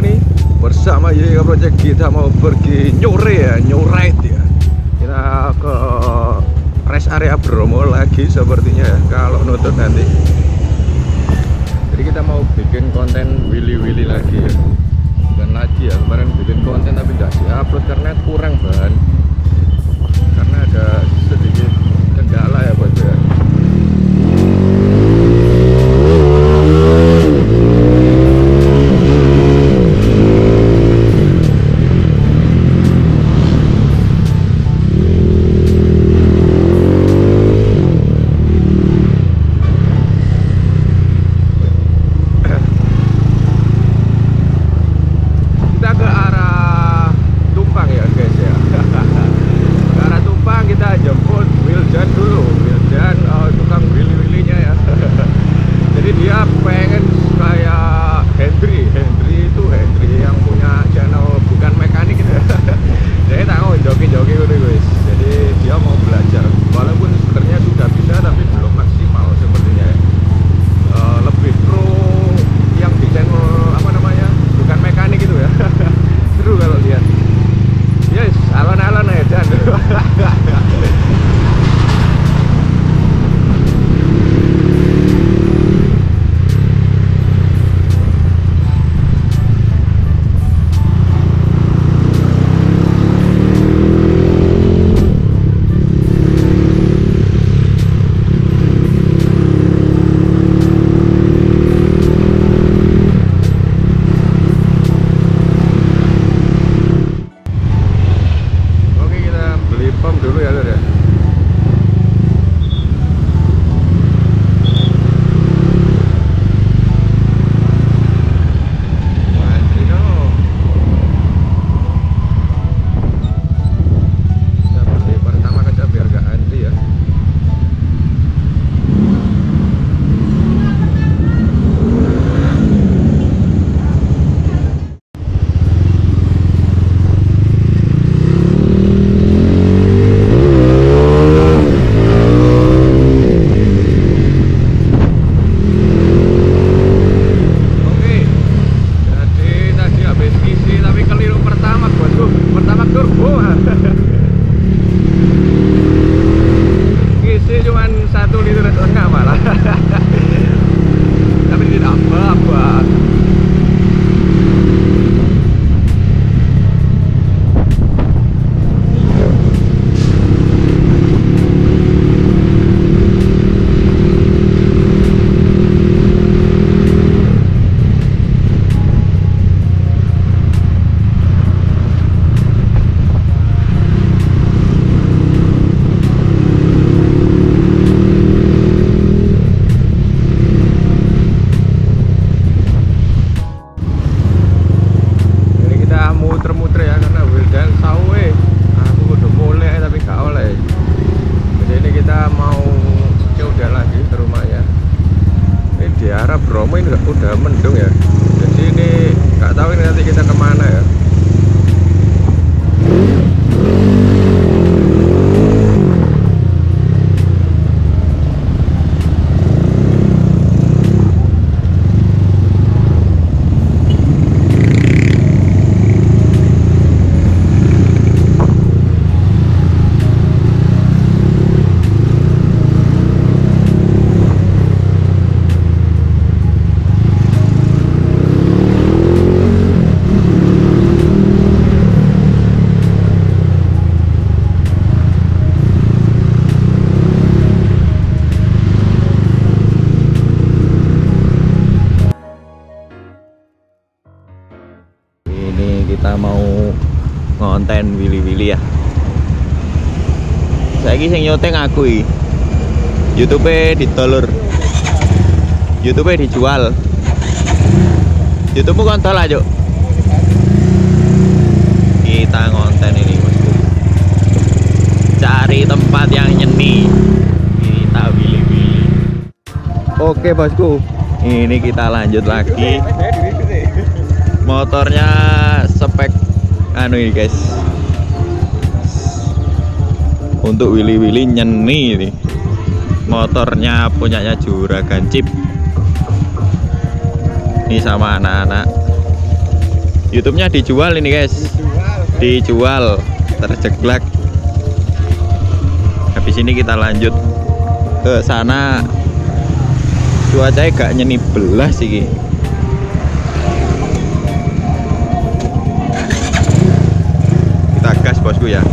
ini bersama Yoga Project kita mau pergi nyore ya, nyoret ya. Kita ke rest area Bromo lagi sepertinya ya, kalau nutut nanti. Jadi kita mau bikin konten willy-willy lagi ya. Bukan lagi ya, kemarin bikin konten tapi nggak diupload karena kurang bahan. Karena ada sing nyoteng aku i YouTube di telur YouTube dijual. YouTube bukan kon. Kita ngonten ini, Bosku. Cari tempat yang nyeni. Kita pilih-pilih. Oke, Bosku. Ini kita lanjut lagi. Motornya spek anu ini, guys untuk willy-willy nyeni ini. Motornya punyanya juragan chip. Ini sama anak-anak. YouTube-nya dijual ini guys. Dijual terjeglak. Habis ini kita lanjut ke sana. Cuacanya gak nyeni belah sih kita gas bosku ya.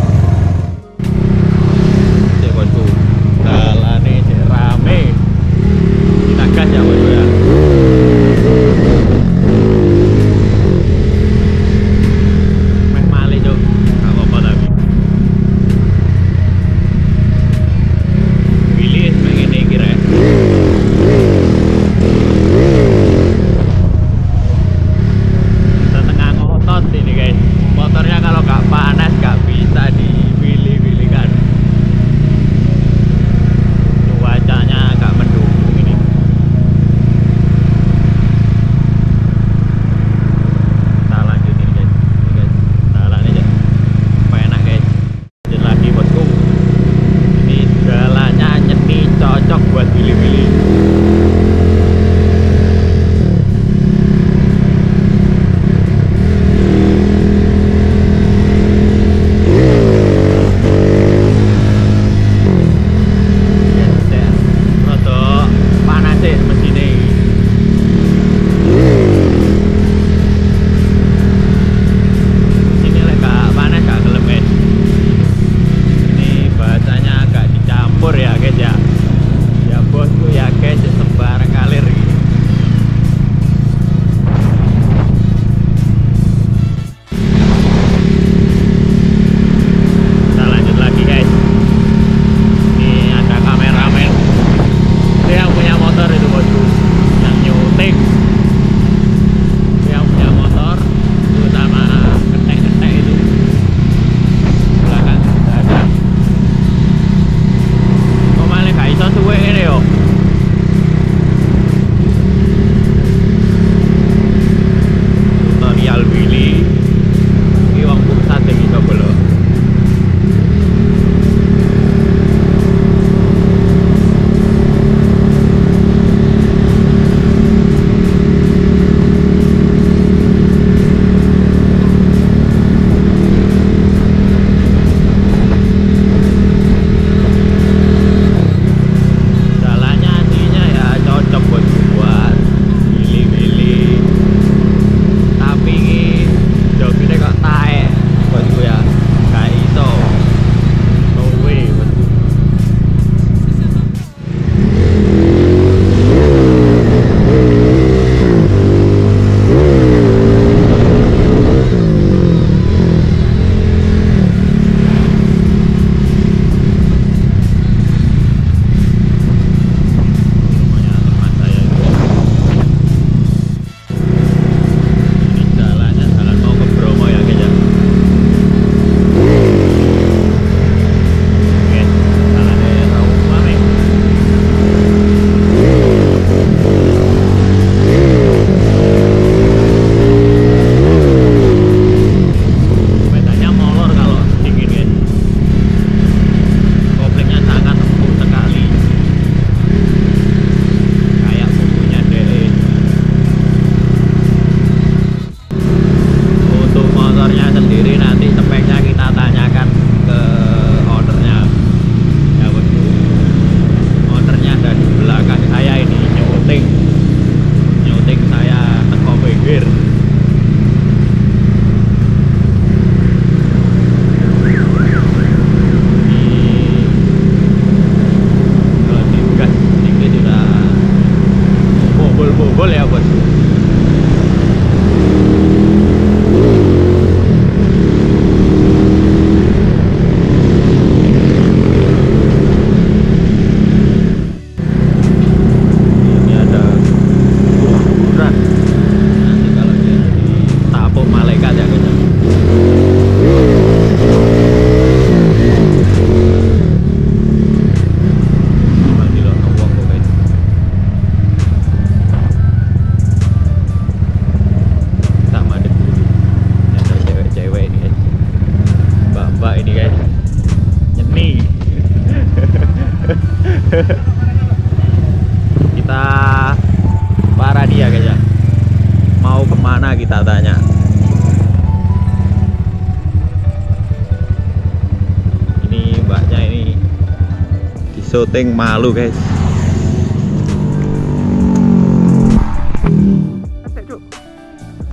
Syuting malu guys.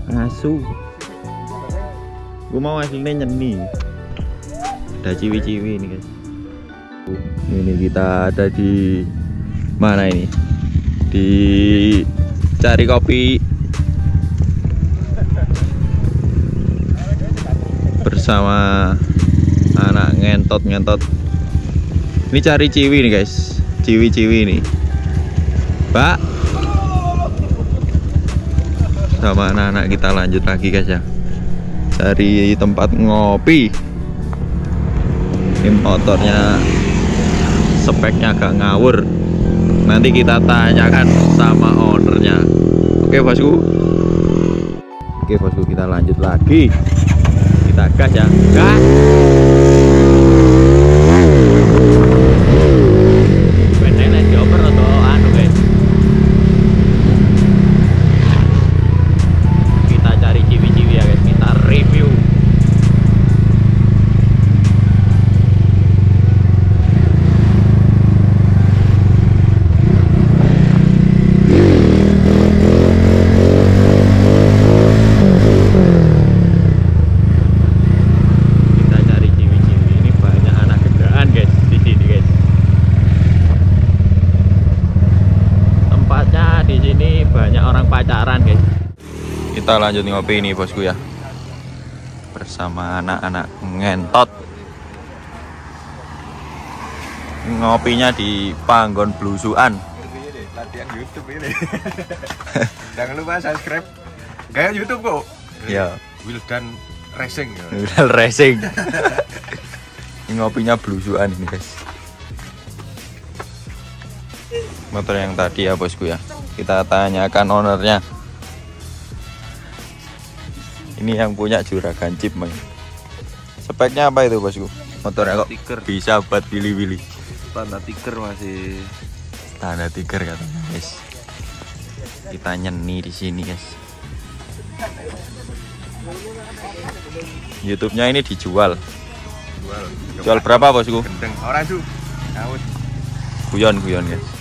Asu. Gue mau aslinya nyeni. Ada ciwi-ciwi ini guys. Ini kita ada di mana ini? Di cari kopi. Bersama anak ngentot-ngentot ini cari ciwi nih guys. Ciwi-ciwi nih pak. Sama anak-anak kita lanjut lagi guys ya. Cari tempat ngopi. Ini motornya speknya agak ngawur. Nanti kita tanyakan sama ownernya. Oke bosku. Oke bosku kita lanjut lagi. Kita gas ya. Gas Beneran dioper atau anu guys kita cari ciwi-ciwi ya guys kita review kita cari ciwi-ciwi ini banyak anak gendaan guys di sini guys tempatnya di sini banyak orang pacaran guys kita lanjut ngopi ini bosku ya bersama anak-anak ngentot ngopinya di panggon blusuan latihan YouTube ini. Jangan lupa subscribe. Kayak YouTube kok. ya Wildan Racing ya. racing Ini ngopinya blusuan ini guys motor yang tadi ya bosku ya kita tanyakan ownernya ini yang punya juragan chip Mang. speknya apa itu bosku motornya kok Tiker. bisa buat pilih-pilih Standar tiker masih tanda tiker katanya guys kita nyeni di sini guys YouTube-nya ini dijual jual. jual berapa bosku Gendeng. Orang tuh. Guyon guyon guys